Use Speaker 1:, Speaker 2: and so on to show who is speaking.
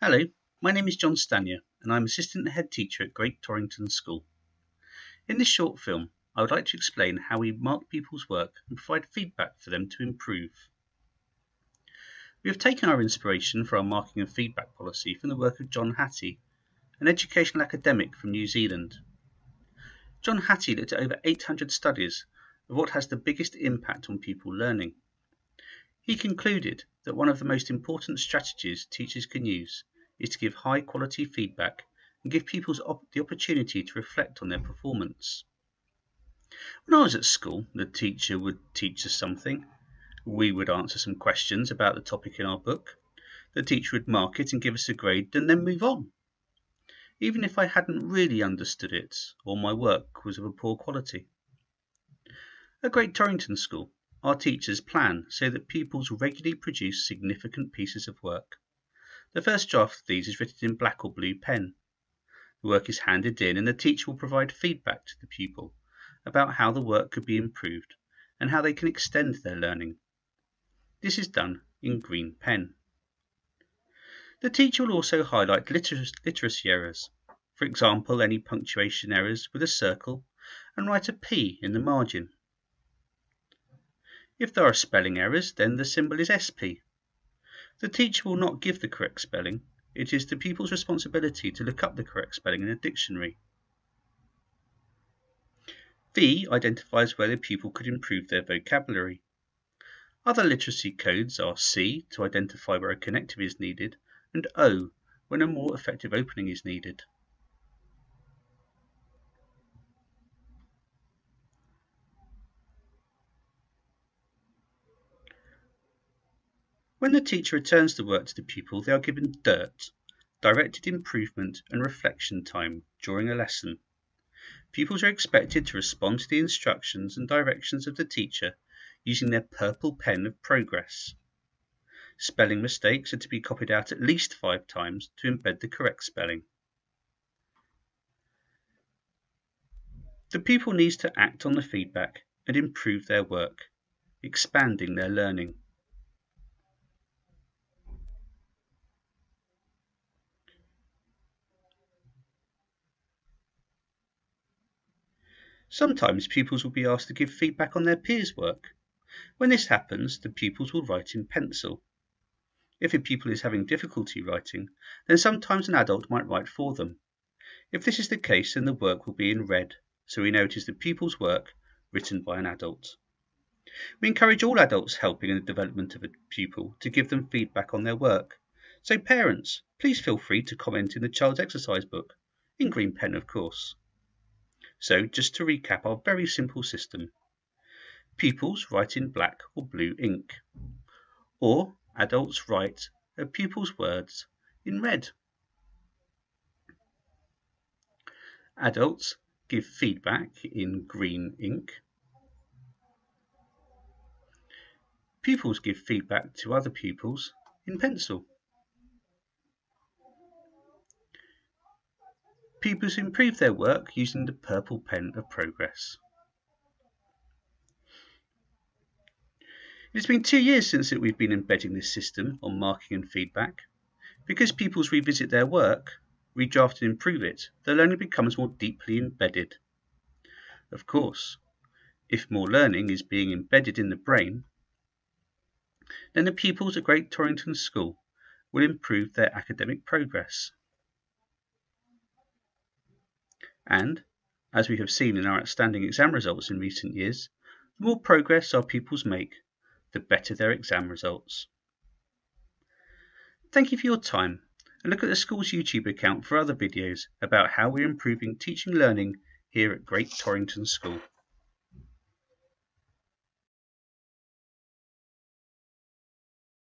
Speaker 1: Hello, my name is John Stanier and I'm Assistant Head Teacher at Great Torrington School. In this short film, I would like to explain how we mark people's work and provide feedback for them to improve. We have taken our inspiration for our marking and feedback policy from the work of John Hattie, an educational academic from New Zealand. John Hattie looked at over 800 studies of what has the biggest impact on people learning. He concluded that one of the most important strategies teachers can use is to give high quality feedback and give people the opportunity to reflect on their performance. When I was at school, the teacher would teach us something. We would answer some questions about the topic in our book. The teacher would mark it and give us a grade and then move on. Even if I hadn't really understood it or my work was of a poor quality. At Great Torrington School, our teachers plan so that pupils regularly produce significant pieces of work. The first draft of these is written in black or blue pen. The work is handed in and the teacher will provide feedback to the pupil about how the work could be improved and how they can extend their learning. This is done in green pen. The teacher will also highlight liter literacy errors, for example any punctuation errors with a circle, and write a P in the margin. If there are spelling errors, then the symbol is SP. The teacher will not give the correct spelling. It is the pupil's responsibility to look up the correct spelling in a dictionary. V identifies where the pupil could improve their vocabulary. Other literacy codes are C to identify where a connective is needed and O when a more effective opening is needed. When the teacher returns the work to the pupil, they are given DIRT, Directed Improvement and Reflection Time, during a lesson. Pupils are expected to respond to the instructions and directions of the teacher using their purple pen of progress. Spelling mistakes are to be copied out at least five times to embed the correct spelling. The pupil needs to act on the feedback and improve their work, expanding their learning. Sometimes pupils will be asked to give feedback on their peers' work. When this happens, the pupils will write in pencil. If a pupil is having difficulty writing, then sometimes an adult might write for them. If this is the case, then the work will be in red, so we know it is the pupil's work written by an adult. We encourage all adults helping in the development of a pupil to give them feedback on their work. So parents, please feel free to comment in the child's exercise book, in green pen of course. So just to recap our very simple system. Pupils write in black or blue ink, or adults write a pupil's words in red. Adults give feedback in green ink. Pupils give feedback to other pupils in pencil. Pupils improve their work using the purple pen of progress. It has been two years since we've been embedding this system on marking and feedback. Because pupils revisit their work, redraft and improve it, their learning becomes more deeply embedded. Of course, if more learning is being embedded in the brain, then the pupils at Great Torrington School will improve their academic progress. And, as we have seen in our outstanding exam results in recent years, the more progress our pupils make, the better their exam results. Thank you for your time and look at the school's YouTube account for other videos about how we're improving teaching learning here at Great Torrington School.